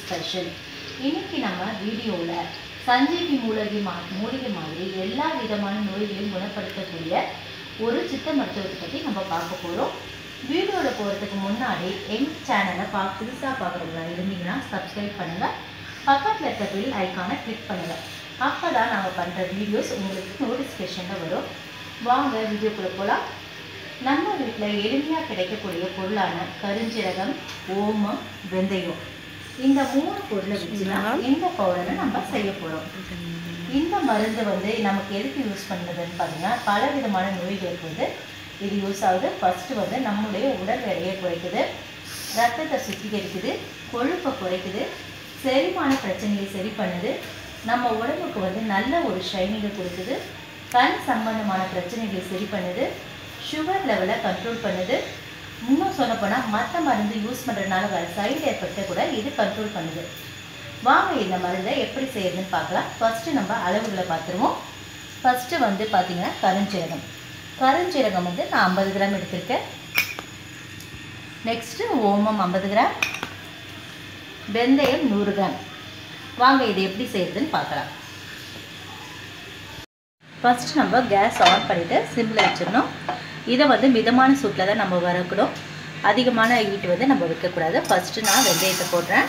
Special இன்னைக்கு நம்ம வீடியோவில் சஞ்சீவி மூலிகை மா மூலிகை மாதிரி எல்லா விதமான நோய்களையும் குணப்படுத்தக்கூடிய ஒரு சித்த மருத்துவத்தை பற்றி நம்ம பார்க்க போகிறோம் வீடியோவில் போகிறதுக்கு முன்னாடி எங்கள் சேனலை பா புதுசாக பார்க்குறவங்களா இருந்தீங்கன்னா சப்ஸ்கிரைப் பண்ணுங்கள் பக்கத்தில் இருக்க பில் ஐக்கானை கிளிக் பண்ணுங்கள் அப்போ தான் நாங்கள் பண்ணுற வீடியோஸ் உங்களுக்கு நோட்டிஃபிகேஷனில் வரும். வாங்க வீடியோக்குள்ளே போகலாம் நம்ம வீட்டில் எளிமையாக கிடைக்கக்கூடிய பொருளான கருஞ்சீரகம் ஓமம் வெந்தயம். இந்த மூணு பொருளை வச்சு தான் இந்த பவுடரை நம்ம செய்ய போகிறோம் இந்த மருந்து வந்து நமக்கு எதுக்கு யூஸ் பண்ணுறதுன்னு பார்த்தீங்கன்னா பல விதமான நோய்களுக்கு வந்து இது யூஸ் ஆகுது. ஃபஸ்ட்டு வந்து நம்முடைய உடல் எடையை குறைக்குது. ரத்தத்தை சுத்திகரிக்குது. கொழுப்பை குறைக்குது. செரிமான பிரச்சனையை சரி பண்ணுது. நம்ம உடம்புக்கு வந்து நல்ல ஒரு ஷைனிங்கை கொடுக்குது. கண் சம்பந்தமான பிரச்சனைகளை சரி பண்ணுது. சுகர் லெவலை கண்ட்ரோல் பண்ணுது. இன்னும் சொல்லப்போனால் மற்ற மருந்து யூஸ் பண்ணுறதுனால வர சைடு எஃபெக்டை கூட இது கண்ட்ரோல் பண்ணுது. வாங்க இந்த மருந்தை எப்படி செய்யறதுன்னு பார்க்கலாம். ஃபஸ்ட்டு நம்ம அளவுகளை பார்த்துருவோம். ஃபஸ்ட்டு வந்து பார்த்திங்கன்னா கருஞ்சீரகம். கருஞ்சீரகம் வந்து நான் ஐம்பது கிராம் எடுத்திருக்கேன். நெக்ஸ்ட்டு ஓமம் ஐம்பது கிராம். வெந்தயம் நூறு கிராம். வாங்க இது எப்படி செய்யறதுன்னு பார்க்கலாம். ஃபஸ்ட்டு நம்ம கேஸ் ஆன் பண்ணிவிட்டு சிம்மில் வச்சிடணும். இதை வந்து மிதமான சூட்டில் தான் நம்ம வரக்கூடும் அதிகமான ஹீட் வந்து நம்ம வைக்கக்கூடாது. ஃபஸ்ட்டு நான் வெந்தயத்தை போடுறேன்.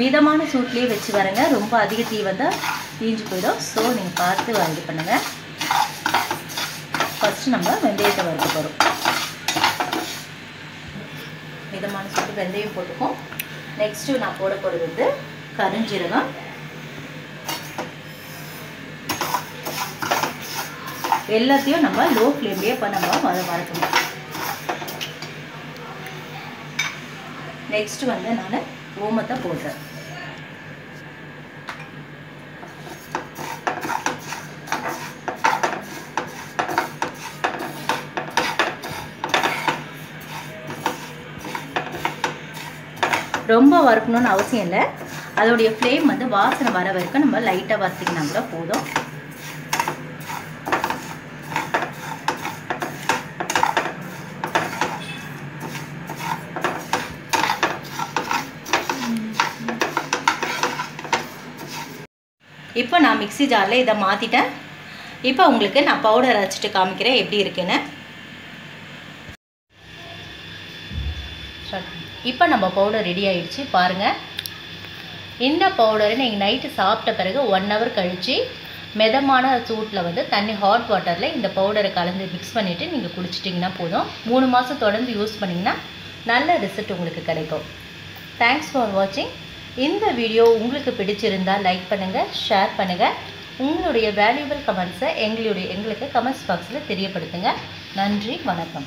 மிதமான சூட்லேயே வச்சு வரங்க ரொம்ப அதிக தீ வந்தால் தீஞ்சு போயிடும். ஸோ நீங்கள் பார்த்து இது பண்ணுங்கள் ஃபஸ்ட்டு நம்ம வெந்தயத்தை வறுக்க போகிறோம் மிதமான சூட்டு வெந்தயம் போட்டுக்கும் நெக்ஸ்ட்டு நான் போட போகிறது வந்து கருஞ்சீரகம். எல்லாத்தையும் நம்ம லோ ஃப்ளேம்லேயே இப்போ நம்ம வத வதக்கணும் நெக்ஸ்ட் வந்து நான் ஓமத்தை போடுறேன். ரொம்ப வறுக்கணும்னு அவசியம் இல்லை. அதோடைய ஃப்ளேம் வந்து வாசனை வர வரைக்கும் நம்ம லைட்டாக வறுத்திக்கினா கூட போதும். இப்போ நான் மிக்சி ஜாரில் இதை மாற்றிட்டேன் இப்போ உங்களுக்கு நான் பவுடர் அரைச்சிட்டு காமிக்கிறேன் எப்படி இருக்குன்னு. இப்போ நம்ம பவுடர் ரெடி ஆயிடுச்சு பாருங்கள் இந்த பவுடரை நீங்கள் நைட்டு சாப்பிட்ட பிறகு ஒன் ஹவர் கழித்து மிதமான சூட்டில் வந்து தண்ணி ஹாட் வாட்டரில் இந்த பவுடரை கலந்து மிக்ஸ் பண்ணிவிட்டு நீங்கள் குடிச்சிட்டிங்கன்னா போதும். மூணு மாதம் தொடர்ந்து யூஸ் பண்ணிங்கன்னா நல்ல ரிசல்ட் உங்களுக்கு கிடைக்கும். தேங்க்ஸ் ஃபார் வாட்சிங் இந்த வீடியோ உங்களுக்கு பிடிச்சிருந்தால் லைக் பண்ணுங்கள் ஷேர் பண்ணுங்கள் உங்களுடைய வேல்யூபிள் கமெண்ட்ஸை எங்களுடைய எங்களுக்கு கமெண்ட்ஸ் பாக்ஸில் தெரியப்படுத்துங்க. நன்றி வணக்கம்.